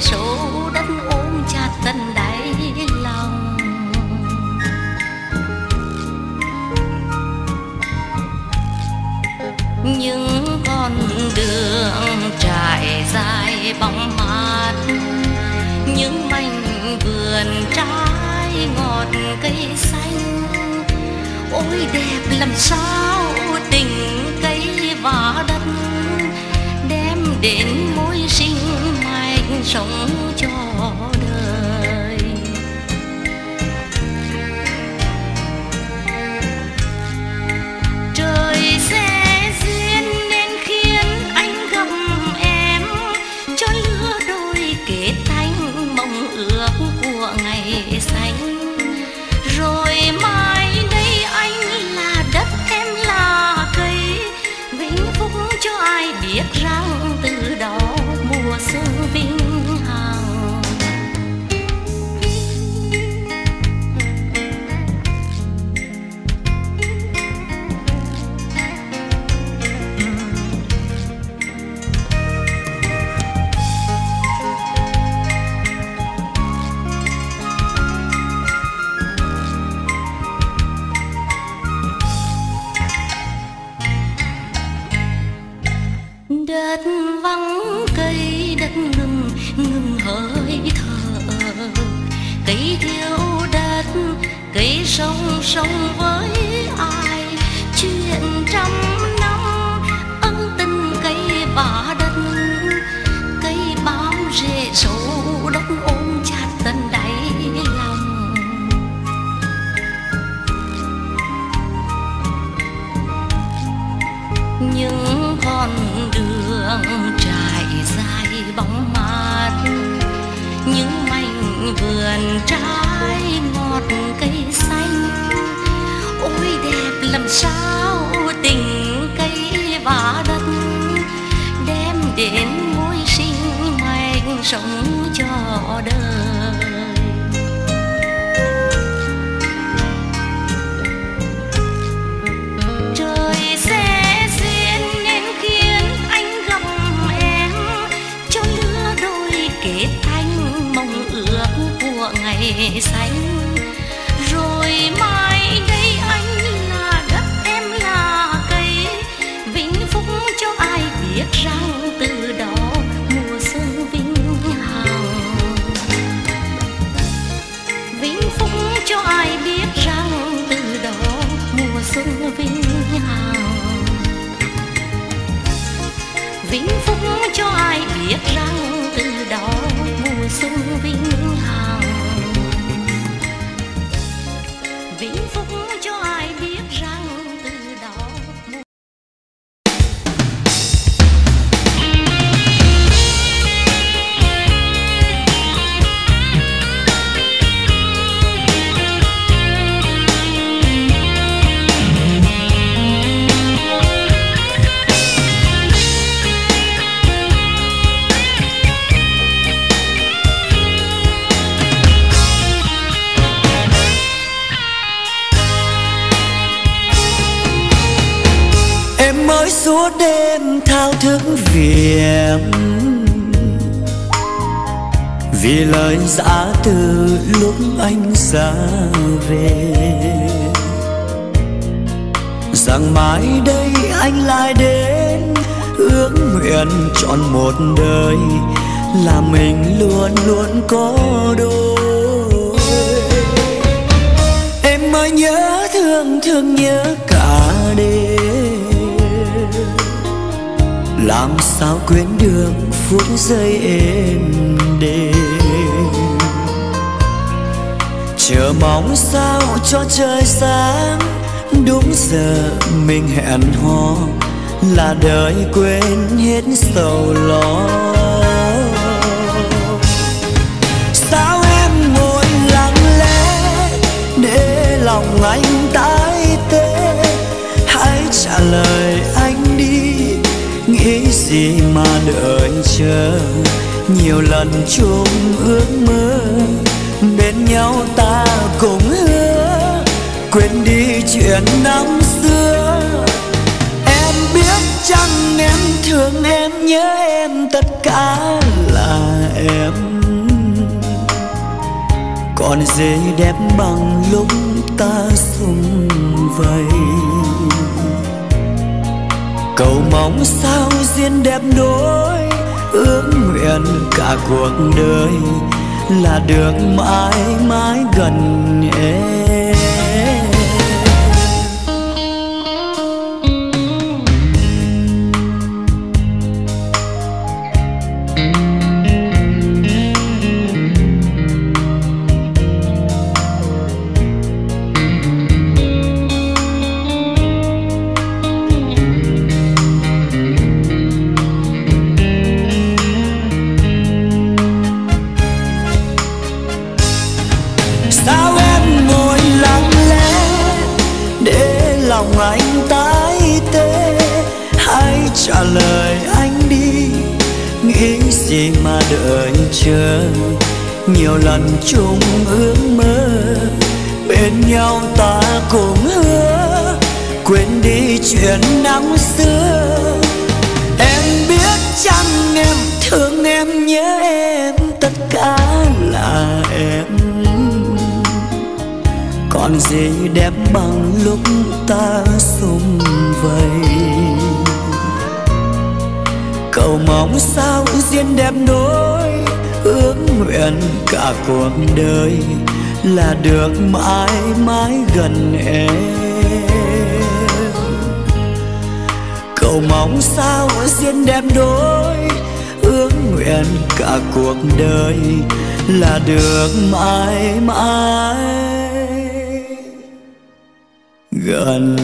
bám đất ôm chặt tận đáy lòng. Những con đường trải dài bóng mát, những mảnh vườn trái ngọt cây xanh. Ôi đẹp làm sao tình cây và đất đem đến mối sinh sống cho đất vắng cây đất ngừng ngừng hơi thở. Cây thiếu đất cây sông sông với vườn trái ngọt cây xanh. Ôi đẹp làm sao vĩnh phúc cho ai biết rằng từ đó mùa xuân vinh hào. Vĩnh phúc cho ai biết rằng từ đó mùa xuân vinh em suốt đêm thao thức vì em vì lời giã từ lúc anh xa về. Rằng mai đây anh lại đến, ước nguyện trọn một đời là mình luôn luôn có đôi. Em mới nhớ thương thương nhớ cả đêm làm sao quên được phút giây êm đềm? Chờ mong sao cho trời sáng? Đúng giờ mình hẹn hò, là đời quên hết sầu lo. Sao em ngồi lặng lẽ để lòng anh tái tê? Hãy trả lời anh đi nghĩ gì mà đợi chờ? Nhiều lần chung ước mơ, bên nhau ta cùng hứa. Quên đi chuyện năm xưa. Em biết chăng em thương em, nhớ em tất cả là em. Còn gì đẹp bằng lúc ta sum vầy? Cầu mong sao duyên đẹp đôi, ước nguyện cả cuộc đời là được mãi mãi gần em. Nhiều lần chung ước mơ, bên nhau ta cùng hứa, quên đi chuyện năm xưa. Em biết chăng em thương em nhớ em, tất cả là em. Còn gì đẹp bằng lúc ta xung vầy? Cầu mong sao duyên đẹp nối nguyện cả cuộc đời là được mãi mãi gần em. Cầu mong sao duyên đẹp đôi, ước nguyện cả cuộc đời là được mãi mãi gần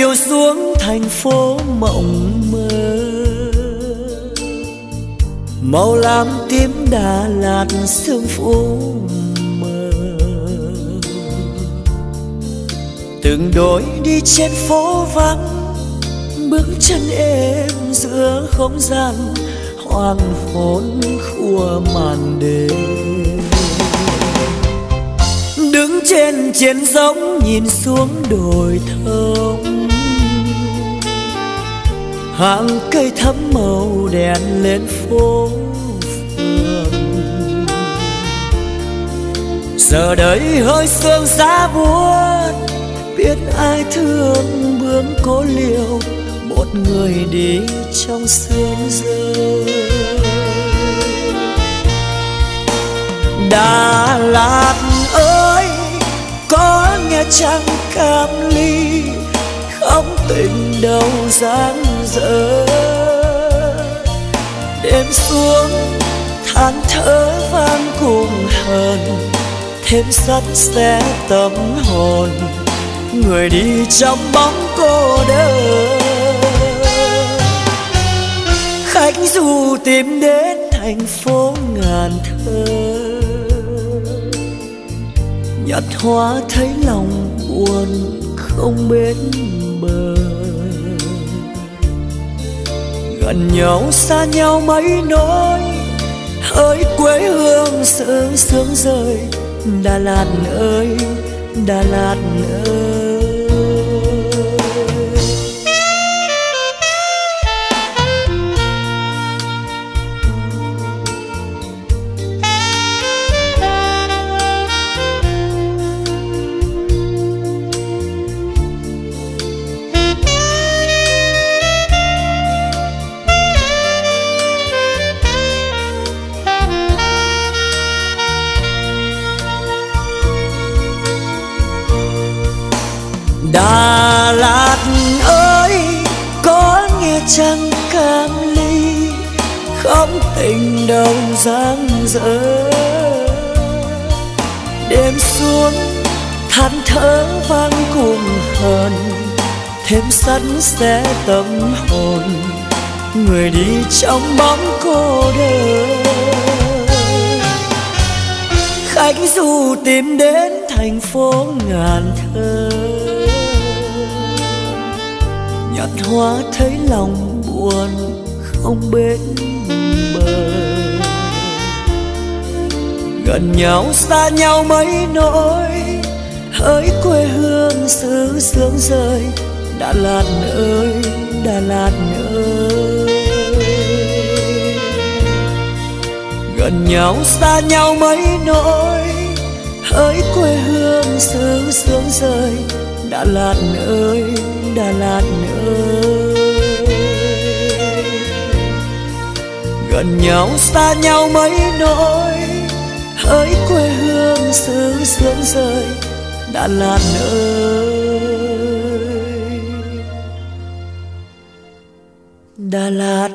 chiều xuống thành phố mộng mơ. Màu lam tím đà lạt sương phố mờ. Từng đôi đi trên phố vắng, bước chân êm giữa không gian hoàng hôn khua màn đêm. Đứng trên chiến giống nhìn xuống đồi thông hàng cây thắm màu đèn lên phố phường. Giờ đây hơi sương giá buốt, biết ai thương bướm cố liều, một người đi trong sương rơi. Đà Lạt ơi, có nghe chăng cam ly, không tình đâu dáng dở. Đêm xuống, than thở vang cùng hờn, thêm sắt xe tâm hồn, người đi trong bóng cô đơn. Khách du tìm đến thành phố ngàn thơ nhặt hoa thấy lòng buồn không bến gần nhau, xa nhau mấy nỗi. Ơi quê hương sương sương rơi, đà lạt ơi, đà lạt ơi. Đà Lạt ơi, có nghe chăng cam ly, không tình đâu giang dở. Đêm xuống, than thở vang cùng hờn, thêm sắt sẽ tâm hồn, người đi trong bóng cô đơn. Khách du tìm đến thành phố ngàn thơ hoa thấy lòng buồn không bên bờ. Gần nhau, xa nhau mấy nỗi, hỡi quê hương xứ sương rơi. Đà lạt ơi, đà lạt ơi. Gần nhau, xa nhau mấy nỗi, hỡi quê hương xứ sương rơi. Đà lạt ơi đà lạt ơi gần nhau xa nhau mấy nỗi, hỡi quê hương xứ sương rơi đà lạt ơi đà lạt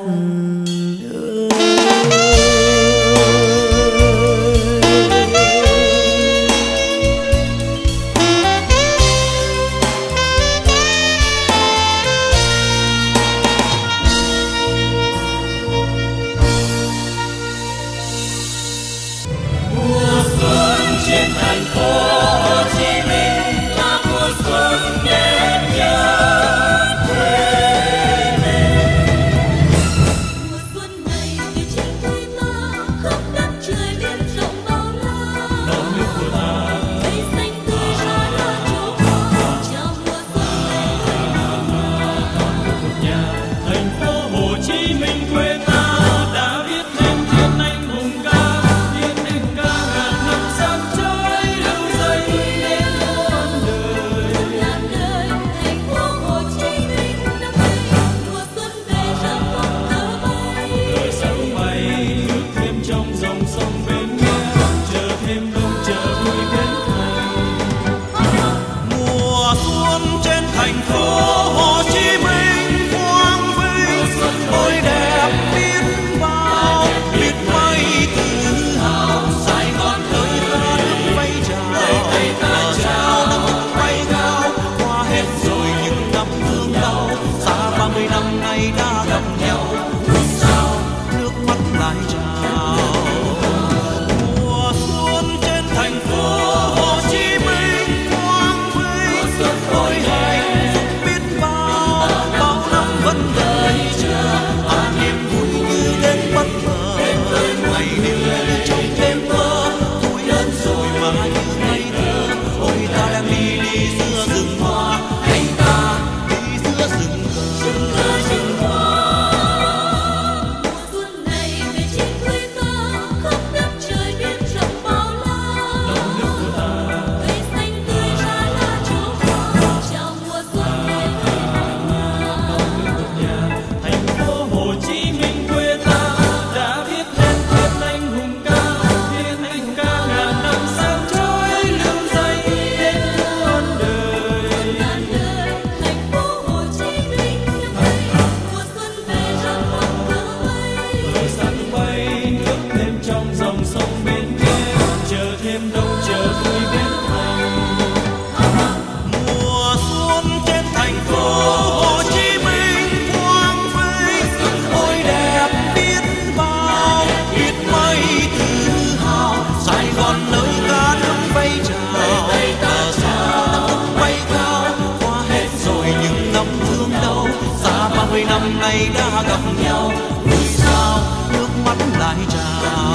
hôm nay đã gặp nhau. Vì sao nước mắt lại trào?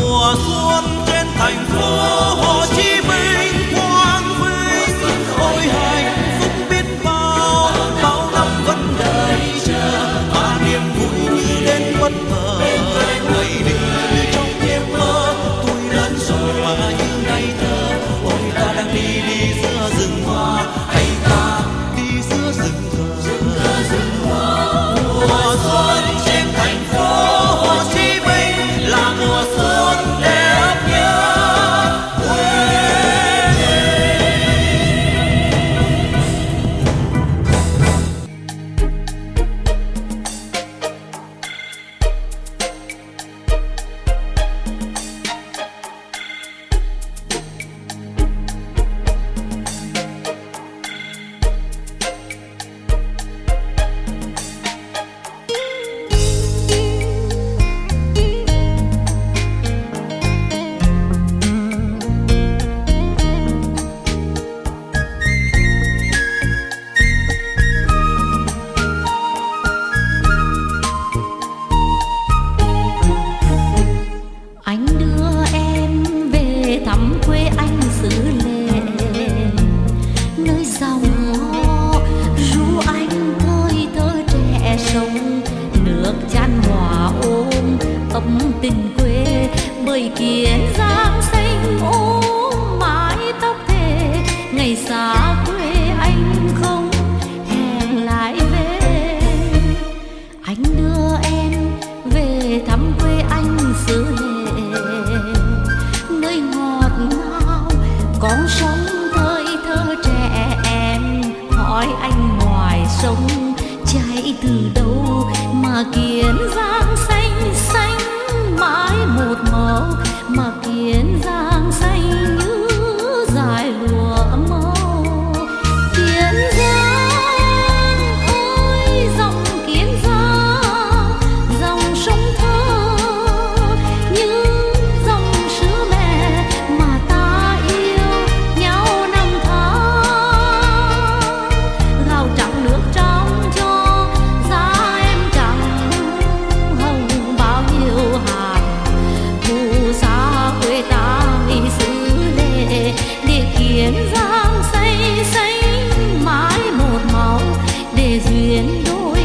Mùa xuân trên thành phố một màu mà kia rindu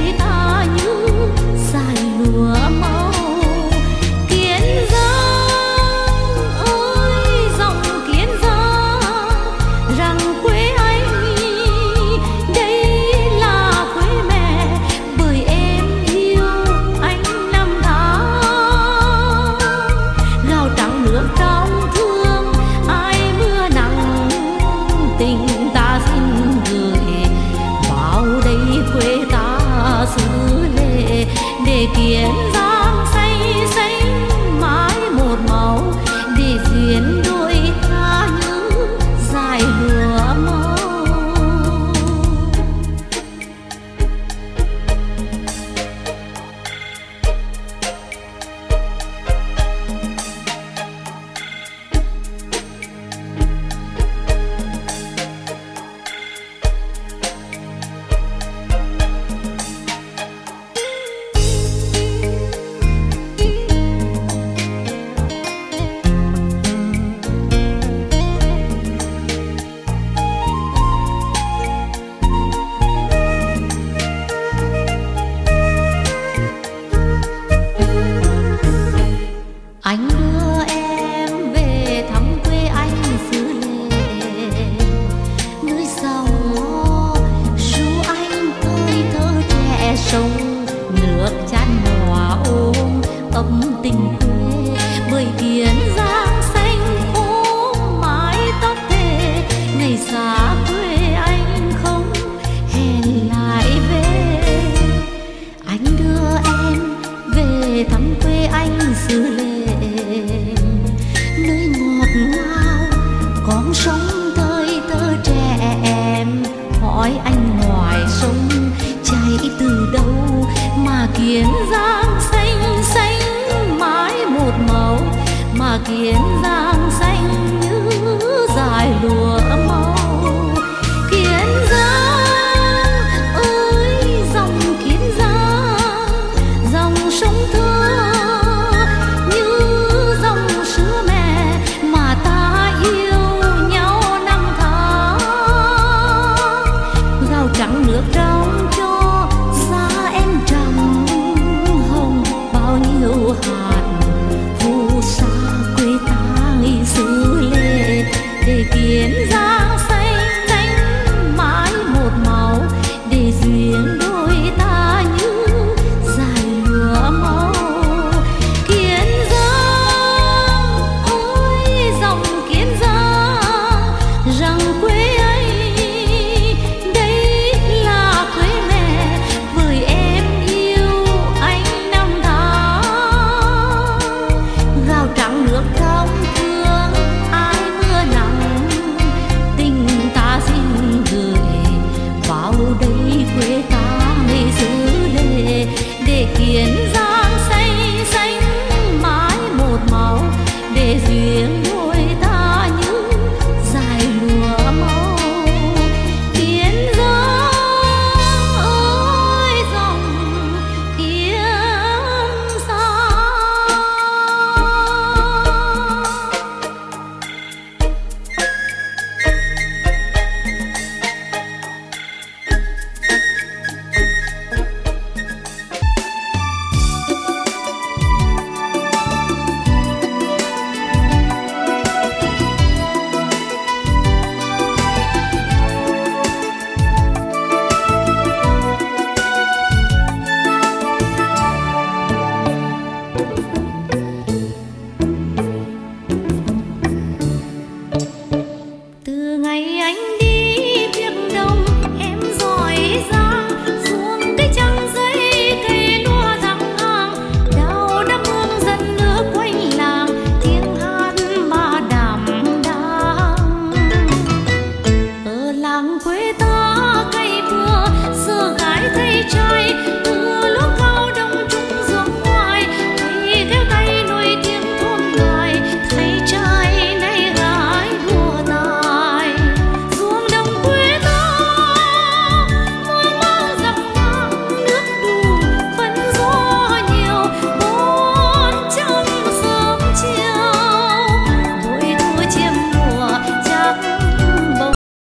vàng xanh như dài lùa